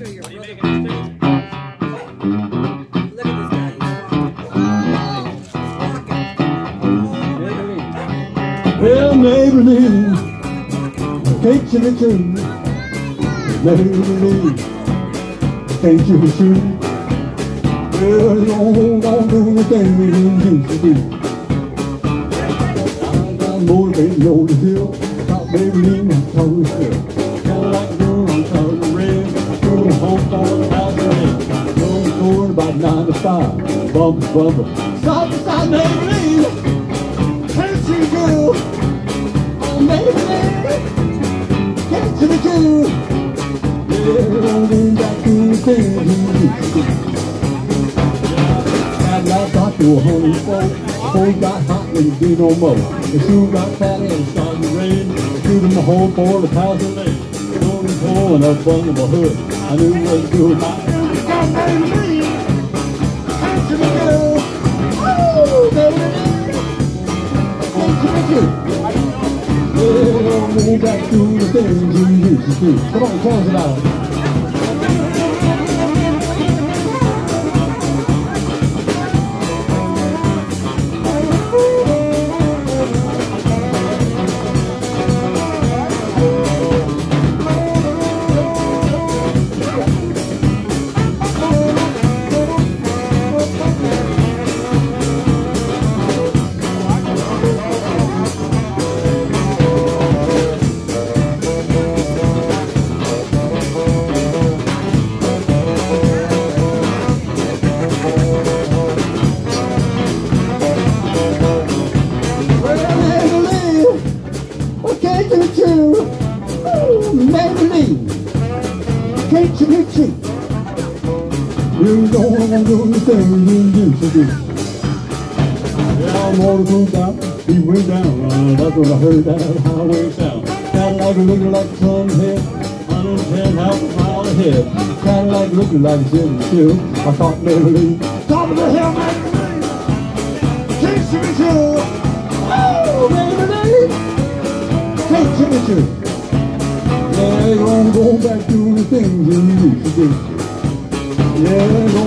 Well, Maybellene, can't you be true? Maybellene, can't you true? Well, you don't, don't do the thing we used to do. I got motivated on the got Maybellene, I'm talking still. Cadillac about nine to five, bumper, bumper. Stop, stop, Maybellene, can't you go? Oh, Maybellene, can't you true? Yeah, to used to do. Cadillac got to a hundred and four. Before it got hot, we could do no more. The shoe got fat and started to rain. Shoot in the hole for the thousand lane. Going and up under my hood. I knew what to do. My can't you be good? Yeah, I'm going back to the things used to do. Come on, tell us about can't you? Ooh, Maybellene, can't you be true? You don't want to do the thing you used to do. Yeah, I'm the move down, he went down. Uh, that's when I heard that highway sound. Cadillac looking like a sun's head, 110 half a mile ahead. Cadillac looking like a 72. I thought Maybellene, top of the hill, Maybellene, can't you be true? True? Yeah, you're gonna go back to the things you used to do. Yeah,